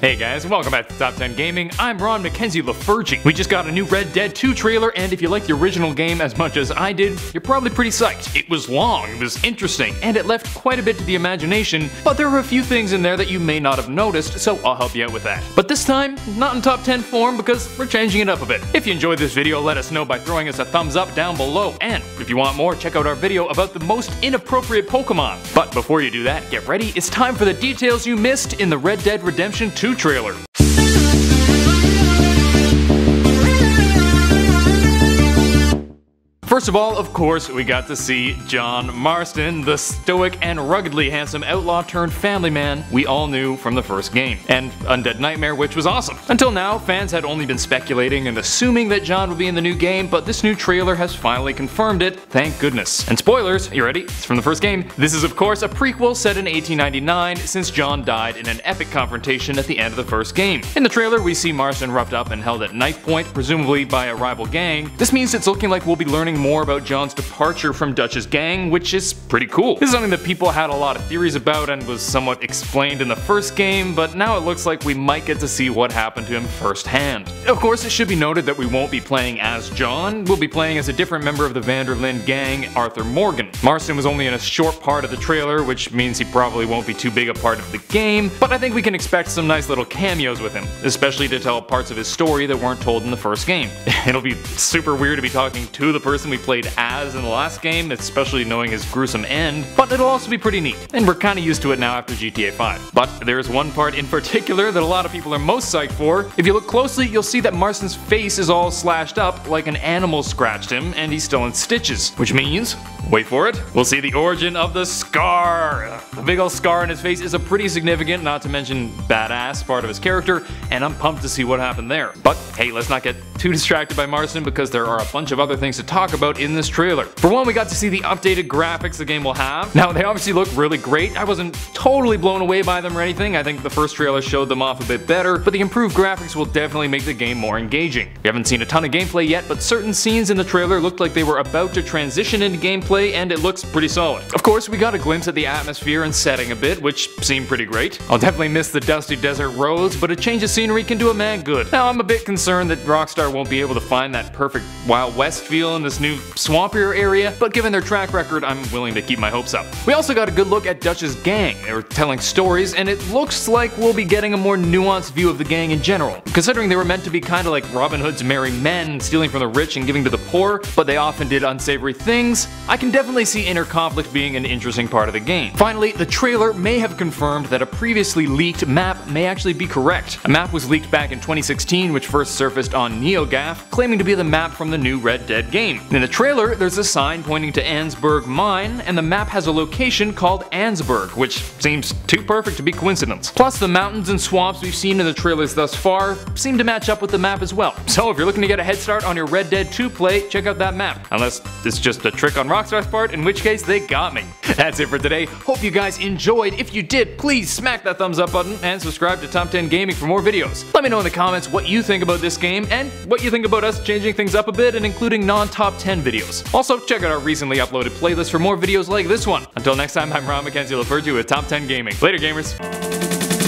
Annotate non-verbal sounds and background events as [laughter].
Hey guys, welcome back to Top 10 Gaming. I'm Ron McKenzie-Lefurgey. We just got a new Red Dead 2 trailer, and if you like the original game as much as I did, you're probably pretty psyched. It was long, it was interesting, and it left quite a bit to the imagination, but there were a few things in there that you may not have noticed, so I'll help you out with that. But this time, not in top 10 form because we're changing it up a bit. If you enjoyed this video, let us know by throwing us a thumbs up down below, and if you want more, check out our video about the most inappropriate Pokemon. But before you do that, get ready, it's time for the details you missed in the Red Dead Redemption 2 trailer. First of all, of course, we got to see John Marston, the stoic and ruggedly handsome outlaw turned family man we all knew from the first game, and Undead Nightmare, which was awesome. Until now, fans had only been speculating and assuming that John would be in the new game, but this new trailer has finally confirmed it, thank goodness. And spoilers, you ready? It's from the first game. This is, of course, a prequel set in 1899 since John died in an epic confrontation at the end of the first game. In the trailer, we see Marston roughed up and held at knife point, presumably by a rival gang. This means it's looking like we'll be learning more about John's departure from Dutch's gang, which is pretty cool. This is something that people had a lot of theories about and was somewhat explained in the first game, but now it looks like we might get to see what happened to him firsthand. Of course, it should be noted that we won't be playing as John, we'll be playing as a different member of the Van der Linde gang, Arthur Morgan. Marston was only in a short part of the trailer, which means he probably won't be too big a part of the game, but I think we can expect some nice little cameos with him, especially to tell parts of his story that weren't told in the first game. [laughs] It'll be super weird to be talking to the person we played as in the last game, especially knowing his gruesome end, but it'll also be pretty neat, and we're kinda used to it now after GTA 5. But there's one part in particular that a lot of people are most psyched for. If you look closely, you'll see that Marston's face is all slashed up like an animal scratched him, and he's still in stitches, which means Wait for it. We'll see the origin of the scar. The big ol' scar on his face is a pretty significant, not to mention badass part of his character, and I'm pumped to see what happened there. But hey, let's not get too distracted by Marston because there are a bunch of other things to talk about in this trailer. For one, we got to see the updated graphics the game will have. Now, they obviously look really great. I wasn't totally blown away by them or anything. I think the first trailer showed them off a bit better, but the improved graphics will definitely make the game more engaging. We haven't seen a ton of gameplay yet, but certain scenes in the trailer looked like they were about to transition into gameplay and it looks pretty solid. Of course, we got a glimpse at the atmosphere and setting a bit, which seemed pretty great. I'll definitely miss the dusty desert roads, but a change of scenery can do a man good. Now, I'm a bit concerned that Rockstar won't be able to find that perfect Wild West feel in this new swampier area, but given their track record, I'm willing to keep my hopes up. We also got a good look at Dutch's gang. They were telling stories, and it looks like we'll be getting a more nuanced view of the gang in general. Considering they were meant to be kinda like Robin Hood's merry men, stealing from the rich and giving to the poor, but they often did unsavory things, I can definitely see inner conflict being an interesting part of the game. Finally, the trailer may have confirmed that a previously leaked map may actually be correct. A map was leaked back in 2016 which first surfaced on NeoGAF, claiming to be the map from the new Red Dead game. In the trailer, there's a sign pointing to Annesburg Mine, and the map has a location called Annesburg, which seems too perfect to be coincidence. Plus, the mountains and swamps we've seen in the trailers thus far seem to match up with the map as well. So if you're looking to get a head start on your Red Dead 2 play, check out that map. Unless it's just a trick on Rockstar's part, in which case they got me. That's it for today. Hope you guys enjoyed. If you did, please smack that thumbs up button and subscribe to Top 10 Gaming for more videos. Let me know in the comments what you think about this game and what you think about us changing things up a bit and including non-top 10 videos. Also, check out our recently uploaded playlist for more videos like this one. Until next time, I'm Ron McKenzie-Lefurgey with Top 10 Gaming. Later, gamers.